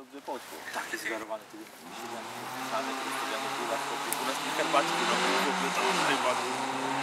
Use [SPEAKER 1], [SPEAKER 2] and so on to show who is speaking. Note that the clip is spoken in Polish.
[SPEAKER 1] dobrze poszło. Takie zgarowane tu siedzenie, same, tu stawiamy kula, chłopie, kula z tej herbaci, no w ogóle to.